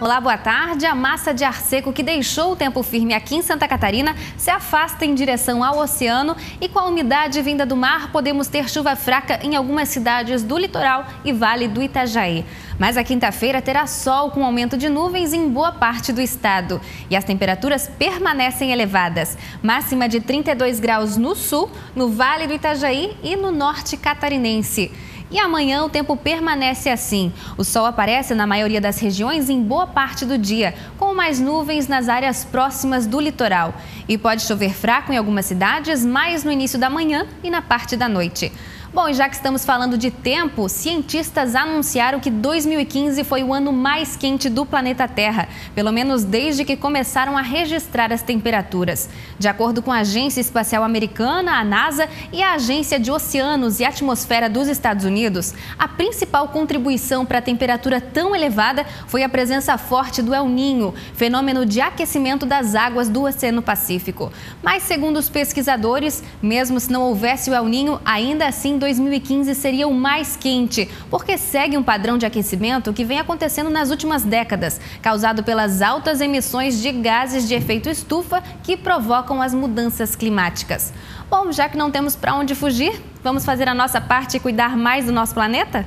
Olá, boa tarde. A massa de ar seco que deixou o tempo firme aqui em Santa Catarina se afasta em direção ao oceano e com a umidade vinda do mar podemos ter chuva fraca em algumas cidades do litoral e vale do Itajaí. Mas a quinta-feira terá sol com aumento de nuvens em boa parte do estado e as temperaturas permanecem elevadas. Máxima de 32 graus no sul, no Vale do Itajaí e no norte catarinense. E amanhã o tempo permanece assim. O sol aparece na maioria das regiões em boa parte do dia, com mais nuvens nas áreas próximas do litoral. E pode chover fraco em algumas cidades, mais no início da manhã e na parte da noite. Bom, já que estamos falando de tempo, cientistas anunciaram que 2015 foi o ano mais quente do planeta Terra, pelo menos desde que começaram a registrar as temperaturas. De acordo com a Agência Espacial Americana, a NASA, e a Agência de Oceanos e Atmosfera dos Estados Unidos, a principal contribuição para a temperatura tão elevada foi a presença forte do El Ninho, fenômeno de aquecimento das águas do Oceano Pacífico. Mas, segundo os pesquisadores, mesmo se não houvesse o El Ninho, ainda assim 2015 seria o mais quente, porque segue um padrão de aquecimento que vem acontecendo nas últimas décadas, causado pelas altas emissões de gases de efeito estufa que provocam as mudanças climáticas. Bom, já que não temos para onde fugir, vamos fazer a nossa parte e cuidar mais do nosso planeta?